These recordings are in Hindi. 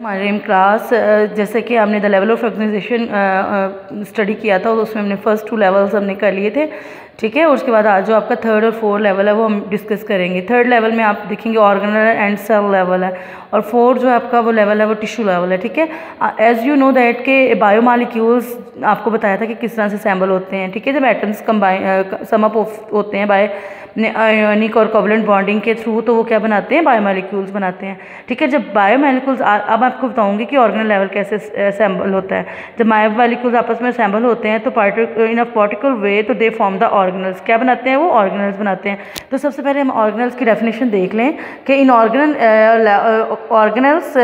हमारे क्लास जैसे कि हमने the level of organisation study किया था और उसमें हमने फ़र्स्ट टू लेवल्स हमने कर लिए थे। ठीक है? उसके बाद आज जो आपका थर्ड और फोर्थ लेवल है, वो हम डिस्कस करेंगे। थर्ड लेवल में आप देखेंगे ऑर्गेनल एंड सेल लेवल है। और फोर्थ जो आपका वो लेवल है, वो टिश्यू लेवल है, ठीक है? एज़ यू नो दैट के बायोमालिक्यूल्स आपको बताया था कि किस तरह से सैम्बल होते हैं, ठीक है? जब एटम्स कम्बाइन समअप होते हैं बाय आयोनिक और कोवलेंट बॉन्डिंग के थ्रू तो वो क्या बनाते हैं? बायोमालिक्यूल्स बनाते हैं। ठीक है? जब बायो बायोमालिक्यूल्स अब आपको बताऊँगी कि ऑर्गेनल लेवल कैसे सैम्बल होता है। जब बायोमालिक्यूल्स आपस में सैम्बल होते हैं तो पार्टिक इन अ पार्टिकल वे तो दे फॉर्म द ऑर्गेनल्स क्या बनाते हैं वो? ऑर्गेनल्स बनाते हैं। तो सबसे पहले हम ऑर्गेनल्स की डेफिनेशन देख लें कि इन organelle organelles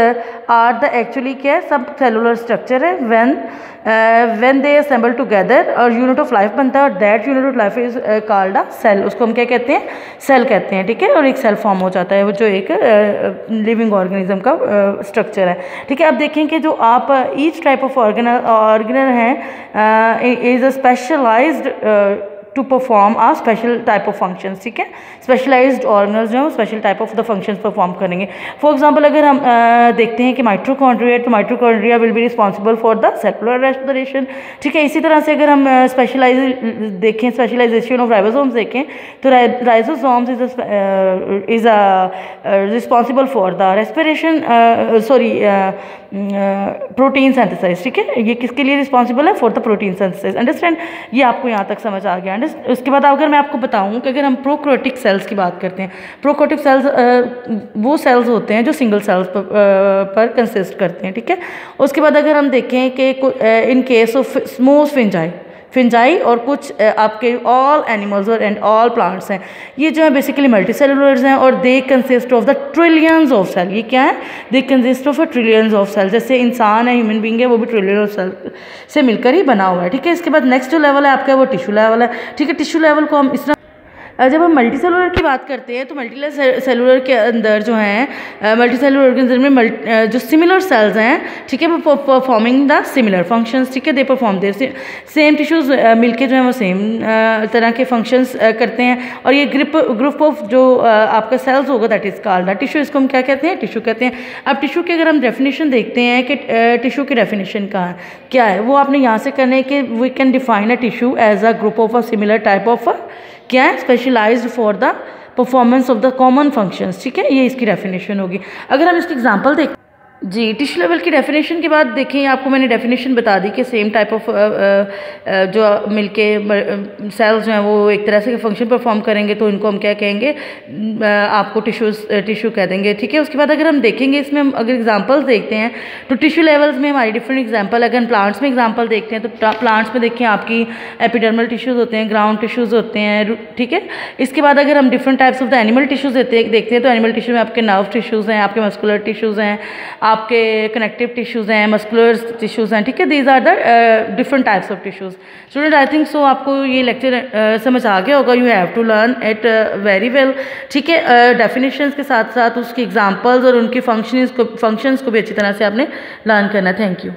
are the actually क्या सब सेलुलर स्ट्रक्चर है। When when they assemble together और यूनिट ऑफ़ लाइफ बनता है और that unit of life is called a cell उसको हम क्या कहते हैं? सेल कहते हैं ठीक है? और एक सेल फॉर्म हो जाता है। वो जो एक लिविंग uh, ऑर्गेनिज्म का स्ट्रक्चर uh, है। ठीक है? अब देखें कि जो आप each type of organelle organelle हैं is a specialised to perform a special type of function ठीक है? स्पेशलाइज्ड ऑर्गनल्स जो है special type of the function perform करेंगे। फॉर एग्ज़ाम्पल अगर हम uh, देखते हैं कि माइट्रोकॉन्ड्रिया तो mitochondria will be responsible for the cellular respiration ठीक है? इसी तरह से अगर हम स्पेशलाइज देखें स्पेशलाइजेशन ऑफ़ राइबोसोम्स देखें तो ribosomes is is a responsible for the respiration sorry protein synthesise ठीक है? ये किसके लिए रिस्पॉन्सिबल है? For the protein synthesise understand ये आपको यहाँ तक समझ आ गया उसके बाद अगर मैं आपको बताऊँ कि अगर हम प्रोक्रोटिक सेल्स की बात करते हैं प्रोक्रोटिक सेल्स वो सेल्स होते हैं जो सिंगल सेल्स पर, पर कंसिस्ट करते हैं ठीक है? उसके बाद अगर हम देखें कि इन केस ऑफ़ स्मोस फिंजाई फिंजाई और कुछ आपके ऑल एनिमल्स और एंड ऑल प्लांट्स हैं। ये जो है बेसिकली मल्टी सेलुलर्स हैं और they consist of the trillions of cell ये क्या है? They consist of trillions of cell जैसे इंसान है ह्यूमन बींग है, वो भी ट्रिलियन ऑफ़ सेल से मिलकर ही बना हुआ है। ठीक है, इसके बाद नेक्स्ट जो लेवल है, आपका वो टिशू लेवल है। ठीक है टिश्यू लेवल को हम इस तरह जब हम मल्टी सेलुलर की बात करते हैं तो मल्टी सेलुलर के अंदर जो हैं मल्टी सेलुलर ऑर्गेनिज्म में जो सिमिलर सेल्स हैं, ठीक है, वो परफॉर्मिंग द सिमिलर फ़ंक्शंस ठीक है they perform their same tissues मिलके जो है, वो सेम तरह के फ़ंक्शंस करते हैं। और ये ग्रुप ग्रुप ऑफ़ जो आपका सेल्स होगा that is called the tissue इसको हम क्या कहते हैं? टिश्यू कहते हैं। अब टिश्यू की अगर हम डेफिनेशन देखते हैं कि टिश्यू की डेफिनेशन कहाँ क्या है? वो आपने यहाँ से करना है कि we can define a tissue as a group of a similar type of क्या है? Specialised for the performance of the common functions ठीक है? ये इसकी डेफिनेशन होगी। अगर हम इसकी एग्जांपल देख जी टिश्यू लेवल की डेफिनेशन के बाद देखें, आपको मैंने डेफिनेशन बता दी कि सेम टाइप ऑफ़ जो मिलके सेल्स जो हैं वो एक तरह से फ़ंक्शन परफॉर्म करेंगे तो इनको हम क्या कहेंगे? आपको टिश्यूज टिश्यू कह देंगे, ठीक है? उसके बाद अगर हम देखेंगे, इसमें हम अगर एग्जांपल्स देखते हैं तो टिश्यू लेवल्स में हमारी डिफरेंट एग्जांपल अगर हम प्लांट्स में एग्जांपल देखते हैं तो प्लांट्स में देखें, आपकी एपिडर्मल टिश्यूज़ होते हैं ग्राउंड टिश्यूज़ होते हैं ठीक है? इसके बाद अगर हम different types of the animal tissues देखते हैं तो एनिमल टिश्यू में आपके नर्व टिश्यूज़ हैं, आपके मस्कुलर टिश्यूज़ हैं आपके कनेक्टिव टिश्यूज़ हैं मस्कुलर टिश्यूज़ हैं ठीक है? These are the different types of tissues student I think so आपको ये लेक्चर uh, समझ आ गया होगा you have to learn it very well ठीक है डेफिनेशंस uh, के साथ साथ उसकी एग्जांपल्स और उनकी फ़ंक्शन को फ़ंक्शंस को भी अच्छी तरह से आपने लर्न करना थैंक यू